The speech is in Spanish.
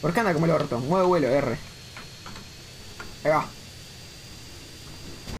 ¿Por qué anda como el orto? Mueve vuelo, R. Ahí va.